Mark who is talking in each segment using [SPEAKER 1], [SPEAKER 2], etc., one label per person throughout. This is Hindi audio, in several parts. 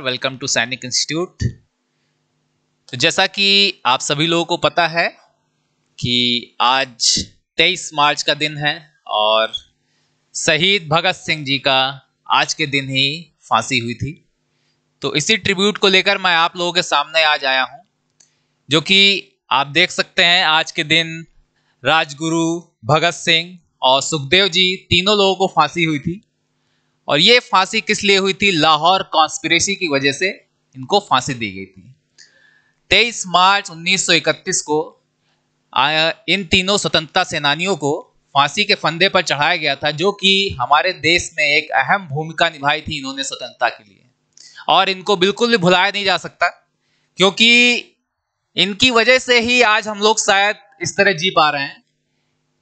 [SPEAKER 1] नमस्कार वेलकम टू सैनिक इंस्टीट्यूट तो जैसा कि आप सभी लोगों को पता है कि आज 23 मार्च का दिन है और शहीद भगत सिंह जी का आज के दिन ही फांसी हुई थी। तो इसी ट्रिब्यूट को लेकर मैं आप लोगों के सामने आज आया हूँ, जो कि आप देख सकते हैं आज के दिन राजगुरु भगत सिंह और सुखदेव जी तीनों लोगों को फांसी हुई थी। और ये फांसी किस लिए हुई थी? लाहौर कॉन्स्पिरेसी की वजह से इनको फांसी दी गई थी। 23 मार्च 1931 को इन तीनों स्वतंत्रता सेनानियों को फांसी के फंदे पर चढ़ाया गया था, जो कि हमारे देश में एक अहम भूमिका निभाई थी इन्होंने स्वतंत्रता के लिए। और इनको बिल्कुल भी भुलाया नहीं जा सकता, क्योंकि इनकी वजह से ही आज हम लोग शायद इस तरह जी पा रहे हैं,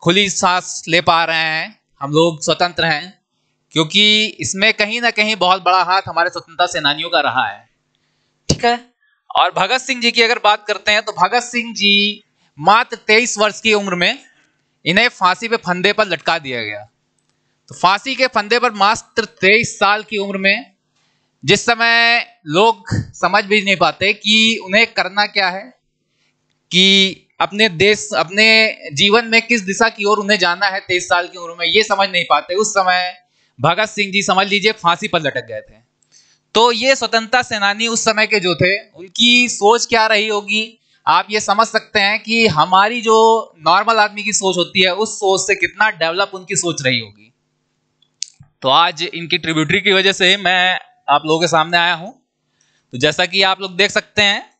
[SPEAKER 1] खुली सांस ले पा रहे हैं, हम लोग स्वतंत्र हैं। क्योंकि इसमें कहीं ना कहीं बहुत बड़ा हाथ हमारे स्वतंत्रता सेनानियों का रहा है। ठीक है? और भगत सिंह जी की अगर बात करते हैं तो भगत सिंह जी मात्र तेईस वर्ष की उम्र में इन्हें फांसी पे फंदे पर लटका दिया गया। तो फांसी के फंदे पर मात्र तेईस साल की उम्र में जिस समय लोग समझ भी नहीं पाते कि उन्हें करना क्या है, कि अपने देश, अपने जीवन में किस दिशा की ओर उन्हें जाना है तेईस साल की उम्र में, ये समझ नहीं पाते। उस समय भगत सिंह जी, समझ लीजिए फांसी पर लटक गए थे। तो ये स्वतंत्रता सेनानी उस समय के जो थे, उनकी सोच क्या रही होगी? आप ये समझ सकते हैं कि हमारी जो नॉर्मल आदमी की सोच होती है, उस सोच से कितना डेवलप उनकी सोच रही होगी। तो आज इनकी ट्रिब्यूटरी की वजह से मैं आप लोगों के सामने आया हूँ। तो जैसा कि आप लोग देख सकते हैं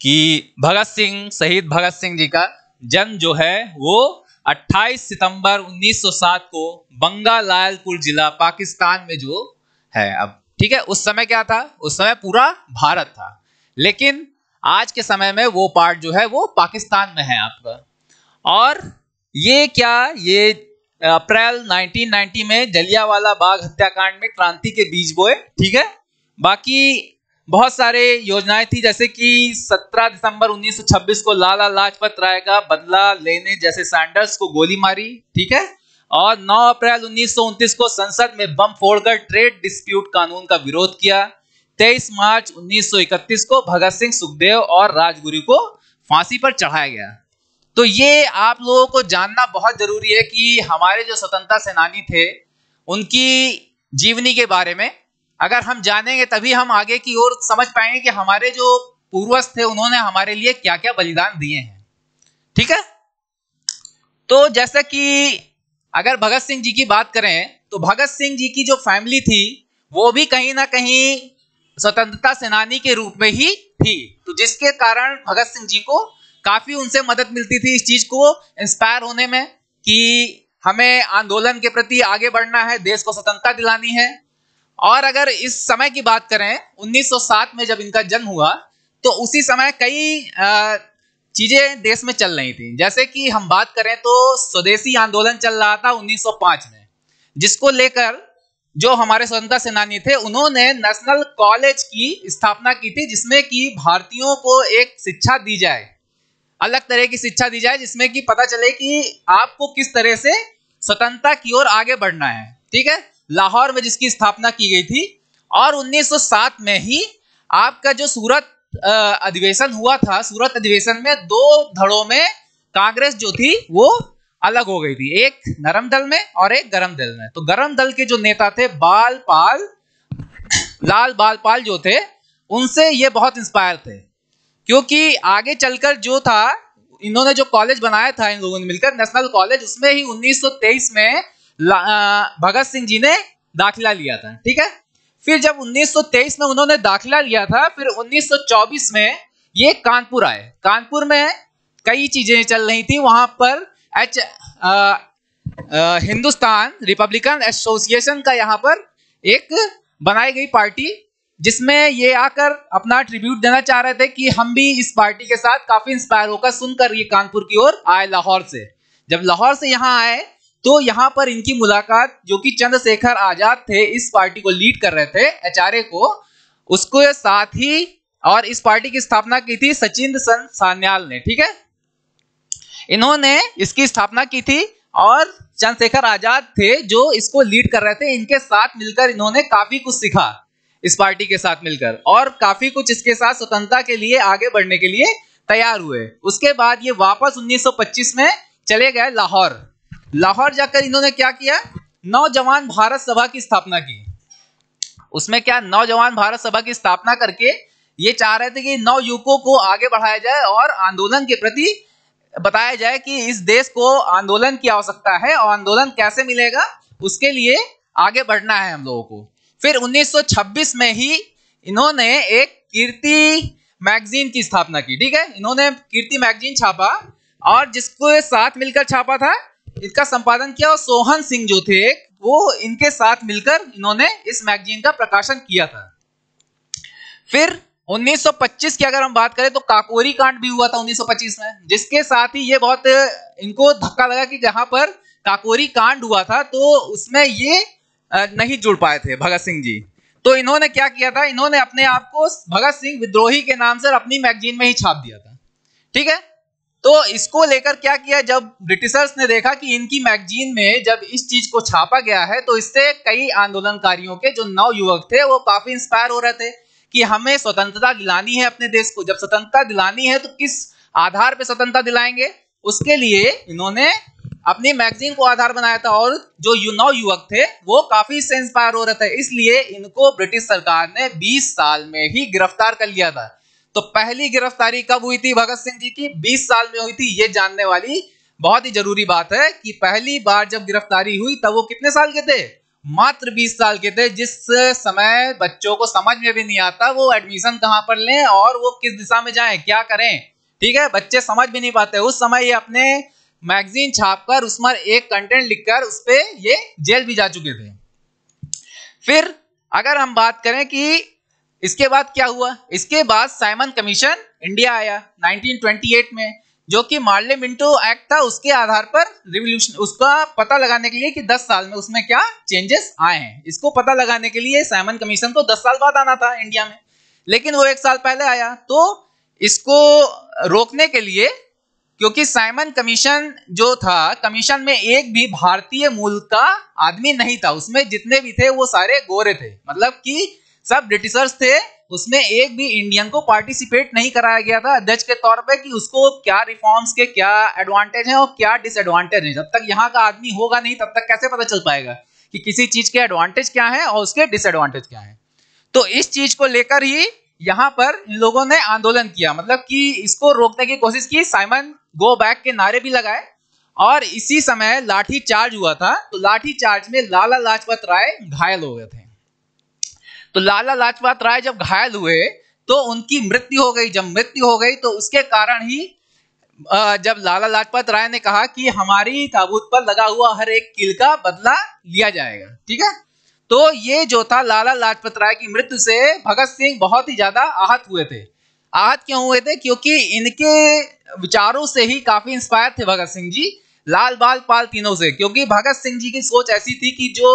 [SPEAKER 1] कि भगत सिंह, शहीद भगत सिंह जी का जन्म जो है, वो 28 सितंबर 1907 को बंगालालपुर जिला पाकिस्तान में जो है अब, ठीक है, उस समय क्या था? उस समय पूरा भारत था। लेकिन आज के समय में वो पार्ट जो है, वो पाकिस्तान में है आपका और ये क्या, ये अप्रैल 1990 में जलियावाला बाग हत्याकांड में क्रांति के बीज बोए, ठीक है? बाकी बहुत सारे योजनाएँ थी, जैसे कि 17 दिसंबर 1926 को लाला लाजपत राय का बदला लेने जैसे सैंडर्स को गोली मारी, ठीक है? और 9 अप्रैल उन्नीस को संसद में बम फोड़कर ट्रेड डिस्प्यूट कानून का विरोध किया। 23 मार्च 1931 को भगत सिंह सुखदेव और राजगुरु को फांसी पर चढ़ाया गया। तो ये आप लोगों को जानना बहुत ज़रूरी है कि हमारे जो स्वतंत्रता सेनानी थे, उनकी जीवनी के बारे में अगर हम जानेंगे तभी हम आगे की ओर समझ पाएँगे कि हमारे जो पूर्वज थे, उन्होंने हमारे लिए क्या क्या बलिदान दिए हैं। ठीक है? तो जैसा कि अगर भगत सिंह जी की बात करें तो भगत सिंह जी की जो फैमिली थी, वो भी कहीं ना कहीं स्वतंत्रता सेनानी के रूप में ही थी। तो जिसके कारण भगत सिंह जी को काफ़ी उनसे मदद मिलती थी इस चीज़ को इंस्पायर होने में कि हमें आंदोलन के प्रति आगे बढ़ना है, देश को स्वतंत्रता दिलानी है। और अगर इस समय की बात करें 1907 में जब इनका जन्म हुआ तो उसी समय कई चीज़ें देश में चल रही थी। जैसे कि हम बात करें तो स्वदेशी आंदोलन चल रहा था 1905 में, जिसको लेकर जो हमारे स्वतंत्रता सेनानी थे, उन्होंने नेशनल कॉलेज की स्थापना की थी, जिसमें कि भारतीयों को एक शिक्षा दी जाए, अलग तरह की शिक्षा दी जाए, जिसमें कि पता चले कि आपको किस तरह से स्वतंत्रता की ओर आगे बढ़ना है। ठीक है? लाहौर में जिसकी स्थापना की गई थी, और 1907 में ही आपका जो सूरत अधिवेशन हुआ था, सूरत अधिवेशन में दो धड़ों में कांग्रेस जो थी, वो अलग हो गई थी। एक नरम दल में और एक गरम दल में। तो गरम दल के जो नेता थे बाल पाल लाल बाल पाल जो थे, उनसे ये बहुत इंस्पायर थे। क्योंकि आगे चलकर जो था, इन्होंने जो कॉलेज बनाया था इन लोगों ने मिलकर नेशनल कॉलेज उसमें ही 1923 में भगत सिंह जी ने दाखिला लिया था ठीक है? फिर जब 1923 में उन्होंने दाखिला लिया था फिर 1924 में ये कानपुर आए। कानपुर में कई चीज़ें चल रही थी। वहाँ पर एच आ, आ, हिंदुस्तान रिपब्लिकन एसोसिएशन का यहाँ पर एक बनाई गई पार्टी जिसमें ये आकर अपना ट्रिब्यूट देना चाह रहे थे कि हम भी इस पार्टी के साथ काफ़ी इंस्पायर होकर सुनकर ये कानपुर की ओर आए लाहौर से। जब लाहौर से यहाँ आए तो यहाँ पर इनकी मुलाकात जो कि चंद्रशेखर आज़ाद थे, इस पार्टी को लीड कर रहे थे एचआरए को, उसको साथ ही और इस पार्टी की स्थापना की थी सचिंद्र सन सान्याल ने, ठीक है? इन्होंने इसकी स्थापना की थी और चंद्रशेखर आज़ाद थे जो इसको लीड कर रहे थे, इनके साथ मिलकर इन्होंने काफ़ी कुछ सीखा इस पार्टी के साथ मिलकर और काफ़ी कुछ इसके साथ स्वतंत्रता के लिए आगे बढ़ने के लिए तैयार हुए। उसके बाद ये वापस 1925 में चले गए लाहौर। लाहौर जाकर इन्होंने क्या किया? नौजवान भारत सभा की स्थापना की। उसमें क्या? नौजवान भारत सभा की स्थापना करके ये चाह रहे थे कि नौ युवकों को आगे बढ़ाया जाए और आंदोलन के प्रति बताया जाए कि इस देश को आंदोलन की आवश्यकता है और आंदोलन कैसे मिलेगा, उसके लिए आगे बढ़ना है हम लोगों को। फिर 1926 में ही इन्होंने एक कीर्ति मैगजीन की स्थापना की, ठीक है? इन्होंने कीर्ति मैगजीन छापा और जिसको साथ मिलकर छापा था इसका संपादन किया और सोहन सिंह जो थे, वो इनके साथ मिलकर इन्होंने इस मैगजीन का प्रकाशन किया था। फिर 1925 की अगर हम बात करें तो काकोरी कांड भी हुआ था 1925 में, जिसके साथ ही ये बहुत इनको धक्का लगा कि जहाँ पर काकोरी कांड हुआ था तो उसमें ये नहीं जुड़ पाए थे भगत सिंह जी। तो इन्होंने क्या किया था? इन्होंने अपने आप को भगत सिंह विद्रोही के नाम से अपनी मैगजीन में ही छाप दिया था। ठीक है? तो इसको लेकर क्या किया, जब ब्रिटिशर्स ने देखा कि इनकी मैगजीन में जब इस चीज़ को छापा गया है तो इससे कई आंदोलनकारियों के जो नौ युवक थे, वो काफ़ी इंस्पायर हो रहे थे कि हमें स्वतंत्रता दिलानी है अपने देश को। जब स्वतंत्रता दिलानी है तो किस आधार पर स्वतंत्रता दिलाएँगे? उसके लिए इन्होंने अपनी मैगजीन को आधार बनाया था और जो यु नौ युवक थे, वो काफ़ी से इंस्पायर हो रहे थे। इसलिए इनको ब्रिटिश सरकार ने 20 साल में ही गिरफ़्तार कर लिया था। तो पहली गिरफ्तारी कब हुई थी भगत सिंह जी की? 20 साल में हुई थी, ये जानने वाली बहुत ही ज़रूरी बात है कि पहली बार जब गिरफ्तारी हुई तब वो कितने साल के थे? मात्र 20 साल के थे, जिस समय बच्चों को समझ में भी नहीं आता वो एडमिशन कहाँ पर लें और वो किस दिशा में जाएँ, क्या करें? ठीक है, बच्चे समझ भी नहीं पाते। उस समय ये अपने मैगजीन छापकर उसमें एक कंटेंट लिखकर उस पर ये जेल भी जा चुके थे। फिर अगर हम बात करें कि इसके बाद क्या हुआ? इसके बाद साइमन कमीशन इंडिया आया 1928 में, जो कि मार्ले मिंटो एक्ट था, उसके आधार पर रिवोल्यूशन उसका पता लगाने के लिए कि 10 साल में उसमें क्या चेंजेस आए हैं। इसको पता लगाने के लिए साइमन कमीशन को 10 साल बाद आना था इंडिया में। लेकिन वो एक साल पहले आया तो इसको रोकने के लिए, क्योंकि साइमन कमीशन जो था कमीशन में एक भी भारतीय मूल का आदमी नहीं था, उसमें जितने भी थे, वो सारे गोरे थे। मतलब कि सब ब्रिटिशर्स थे, उसमें एक भी इंडियन को पार्टिसिपेट नहीं कराया गया था अध्यक्ष के तौर पे कि उसको क्या रिफॉर्म्स के क्या एडवांटेज है और क्या डिसएडवांटेज है। जब तक यहाँ का आदमी होगा नहीं, तब तक कैसे पता चल पाएगा कि किसी चीज़ के एडवांटेज क्या है और उसके डिसएडवांटेज क्या है? तो इस चीज़ को लेकर ही यहाँ पर इन लोगों ने आंदोलन किया। मतलब कि इसको रोकने की कोशिश की, साइमन गो बैक के नारे भी लगाए और इसी समय लाठी चार्ज हुआ था। तो लाठी चार्ज में लाला लाजपत राय घायल हो गए थे। तो लाला लाजपत राय जब घायल हुए तो उनकी मृत्यु हो गई। जब मृत्यु हो गई तो उसके कारण ही जब लाला लाजपत राय ने कहा कि हमारी ताबूत पर लगा हुआ हर एक किल का बदला लिया जाएगा। ठीक है? तो ये जो था लाला लाजपत राय की मृत्यु से भगत सिंह बहुत ही ज़्यादा आहत हुए थे। आहत क्यों हुए थे? क्योंकि इनके विचारों से ही काफ़ी इंस्पायर थे भगत सिंह जी, लाल बाल पाल तीनों से। क्योंकि भगत सिंह जी की सोच ऐसी थी कि जो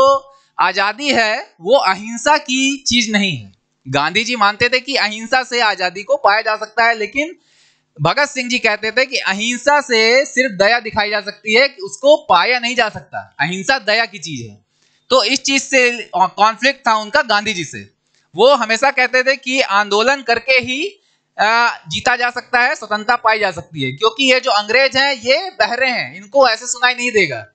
[SPEAKER 1] आज़ादी है, वो अहिंसा की चीज़ नहीं है। गांधी जी मानते थे कि अहिंसा से आज़ादी को पाया जा सकता है, लेकिन भगत सिंह जी कहते थे कि अहिंसा से सिर्फ़ दया दिखाई जा सकती है उसको पाया नहीं जा सकता। अहिंसा दया की चीज़ है। तो इस चीज़ से कॉन्फ्लिक्ट था उनका गांधी जी से। वो हमेशा कहते थे कि आंदोलन करके ही जीता जा सकता है, स्वतंत्रता पाई जा सकती है। क्योंकि ये जो अंग्रेज़ हैं, ये बहरे हैं, इनको ऐसे सुनाई नहीं देगा।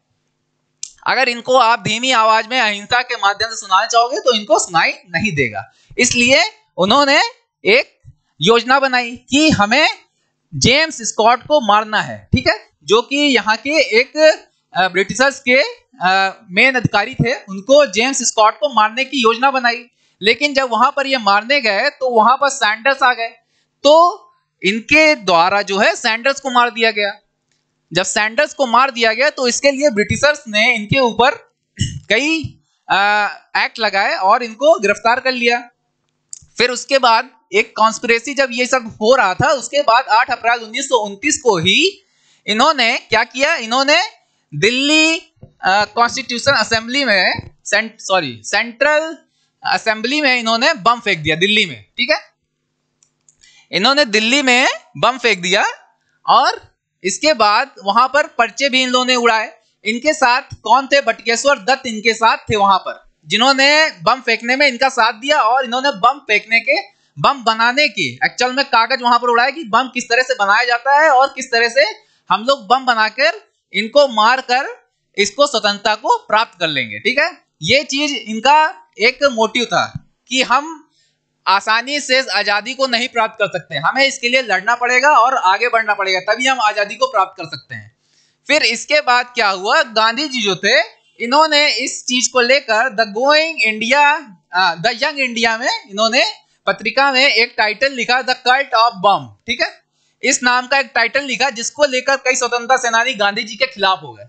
[SPEAKER 1] अगर इनको आप धीमी आवाज़ में अहिंसा के माध्यम से सुनाना चाहोगे तो इनको सुनाई नहीं देगा। इसलिए उन्होंने एक योजना बनाई कि हमें जेम्स स्कॉट को मारना है, ठीक है? जो कि यहाँ के एक ब्रिटिशर्स के मेन अधिकारी थे, उनको जेम्स स्कॉट को मारने की योजना बनाई। लेकिन जब वहाँ पर ये मारने गए तो वहाँ पर सैंडर्स आ गए। तो इनके द्वारा जो है सैंडर्स को मार दिया गया। जब सैंडर्स को मार दिया गया तो इसके लिए ब्रिटिशर्स ने इनके ऊपर कई एक्ट लगाए और इनको गिरफ़्तार कर लिया। फिर उसके बाद एक कॉन्स्पिरेसी जब ये सब हो रहा था, उसके बाद 8 अप्रैल उन्नीस को ही इन्होंने क्या किया? इन्होंने दिल्ली कॉन्स्टिट्यूशन असेंबली में सॉरी सेंट्रल असेंबली में इन्होंने बम फेंक दिया, दिल्ली में, ठीक है? इन्होंने दिल्ली में बम फेंक दिया और इसके बाद वहाँ पर पर्चे भी इन लोगों ने उड़ाए। इनके साथ कौन थे? बटकेश्वर दत्त इनके साथ थे वहाँ पर, जिन्होंने बम फेंकने में इनका साथ दिया और इन्होंने बम फेंकने के, बम बनाने की एक्चुअल में कागज़ वहाँ पर उड़ाया कि बम किस तरह से बनाया जाता है और किस तरह से हम लोग बम बनाकर इनको मार कर इसको स्वतंत्रता को प्राप्त कर लेंगे। ठीक है? ये चीज़ इनका एक मोटिव था कि हम आसानी से आज़ादी को नहीं प्राप्त कर सकते। हमें इसके लिए लड़ना पड़ेगा और आगे बढ़ना पड़ेगा, तभी हम आज़ादी को प्राप्त कर सकते हैं। फिर इसके बाद क्या हुआ? गांधी जी जो थे, इन्होंने इस चीज़ को लेकर the going India the young India में इन्होंने पत्रिका में एक टाइटल लिखा, द कल्ट ऑफ़ बम, ठीक है? इस नाम का एक टाइटल लिखा, जिसको लेकर कई स्वतंत्रता सेनानी गांधी जी के खिलाफ हो गए।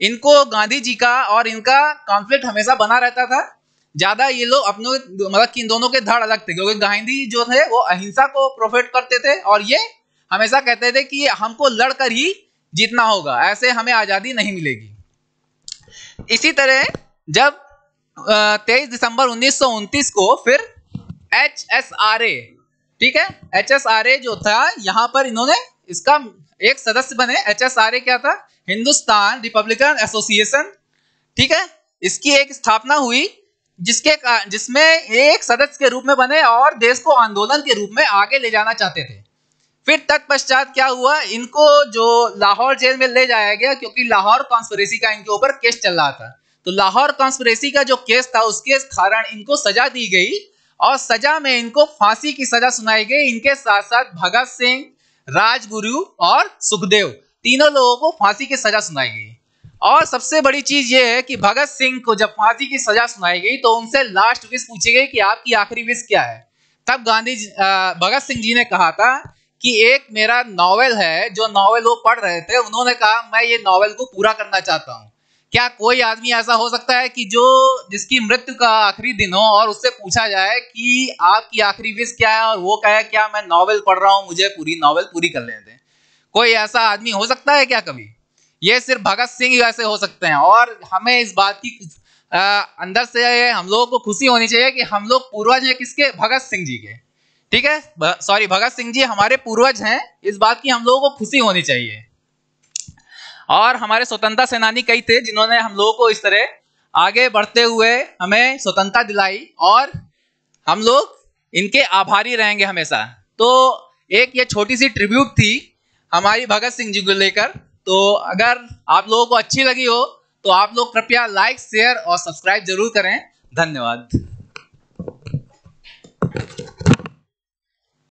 [SPEAKER 1] इनको गांधी जी का और इनका कॉन्फ्लिक्ट हमेशा बना रहता था। ज़्यादा ये लोग अपने मतलब कि इन दोनों के धड़ अलग थे, क्योंकि गांधी जो थे, वो अहिंसा को प्रोफेट करते थे, और ये हमेशा कहते थे कि हमको लड़कर ही जीतना होगा, ऐसे हमें आज़ादी नहीं मिलेगी। इसी तरह जब तेईस दिसंबर उन्नीस सौ उनतीस को फिर एच एस आर ए ठीक है? एच एस आर ए जो था, यहाँ पर इन्होंने इसका एक सदस्य बने एच एस आर ए क्या था? हिंदुस्तान रिपब्लिकन एसोसिएशन, ठीक है? इसकी एक स्थापना हुई जिसके जिसमें एक सदस्य के रूप में बने और देश को आंदोलन के रूप में आगे ले जाना चाहते थे। फिर तत्पश्चात क्या हुआ? इनको जो लाहौर जेल में ले जाया गया, क्योंकि लाहौर कॉन्स्परेसी का इनके ऊपर केस चल रहा था। तो लाहौर कॉन्स्परेसी का जो केस था उसके कारण इनको सजा दी गई और सजा में इनको फांसी की सजा सुनाई गई। इनके साथ साथ भगत सिंह, राजगुरु और सुखदेव, तीनों लोगों को फांसी की सजा सुनाई गई। और सबसे बड़ी चीज़ ये है कि भगत सिंह को जब फांसी की सजा सुनाई गई तो उनसे लास्ट विश पूछी गई कि आपकी आखिरी विश क्या है? तब गांधी भगत सिंह जी ने कहा था कि एक मेरा नॉवेल है, जो नॉवेल वो पढ़ रहे थे, उन्होंने कहा, मैं ये नॉवेल को पूरा करना चाहता हूँ। क्या कोई आदमी ऐसा हो सकता है कि जो, जिसकी मृत्यु का आखिरी दिन हो, और उससे पूछा जाए कि आपकी आखिरी विश क्या है, और वो कहे, क्या मैं नॉवेल पढ़ रहा हूँ, मुझे पूरी नॉवेल पूरी कर दें? कोई ऐसा आदमी हो सकता है क्या कभी? ये सिर्फ़ भगत सिंह ऐसे हो सकते हैं। और हमें इस बात की आ, अंदर से हम लोगों को खुशी होनी चाहिए कि हम लोग पूर्वज हैं किसके? भगत सिंह जी के। ठीक है? सॉरी भगत सिंह जी हमारे पूर्वज हैं। इस बात की हम लोगों को खुशी होनी चाहिए। और हमारे स्वतंत्रता सेनानी कई थे जिन्होंने हम लोगों को इस तरह आगे बढ़ते हुए हमें स्वतंत्रता दिलाई और हम लोग इनके आभारी रहेंगे हमेशा। तो एक ये छोटी सी ट्रिब्यूट थी हमारी भगत सिंह जी को लेकर। तो अगर आप लोगों को अच्छी लगी हो तो आप लोग कृपया लाइक शेयर और सब्सक्राइब ज़रूर करें। धन्यवाद।